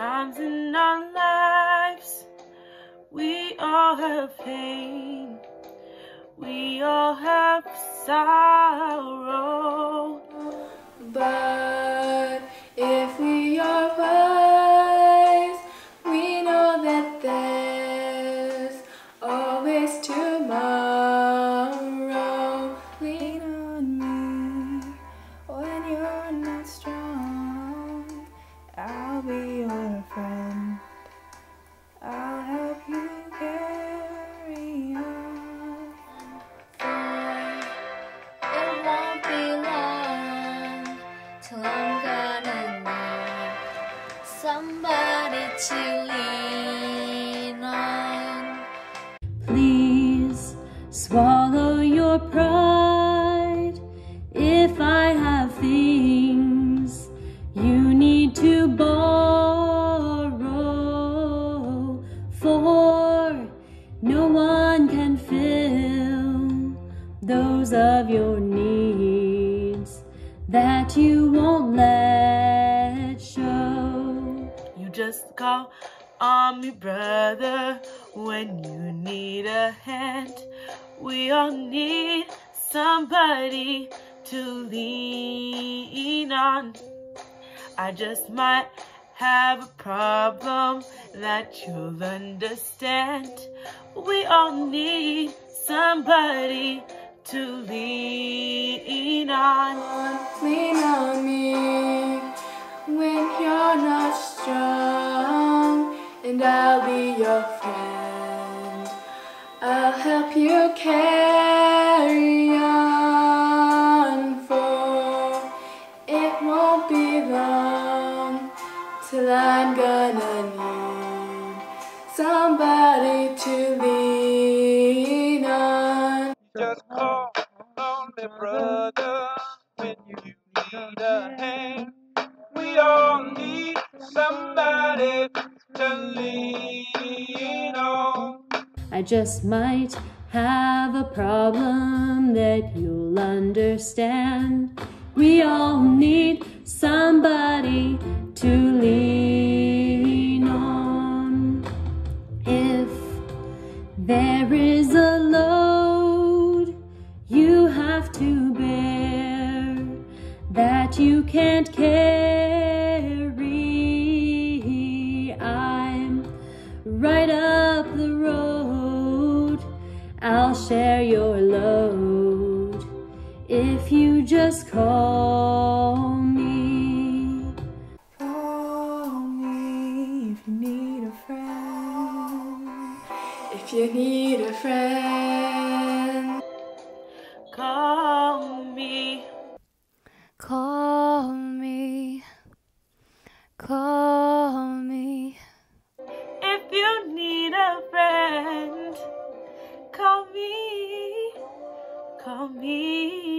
times in our lives we all have pain, we all have sorrow. But somebody to lean on. Please swallow your pride. If I have things you need to borrow, for no one can fill those of your needs that you won't let just call on me, brother, when you need a hand. We all need somebody to lean on. I just might have a problem that you'll understand. We all need somebody to lean on. Help you carry on, for it won't be long till I'm gonna need somebody to lean on. Just call on me, brother, when you need a hand. We all need somebody to lean on. I just might have a problem that you'll understand. We all need somebody to lean on. If there is a load you have to bear that you can't carry, I'll share your load if you just call me. Call me if you need a friend. If you need a friend. Call me. Call me.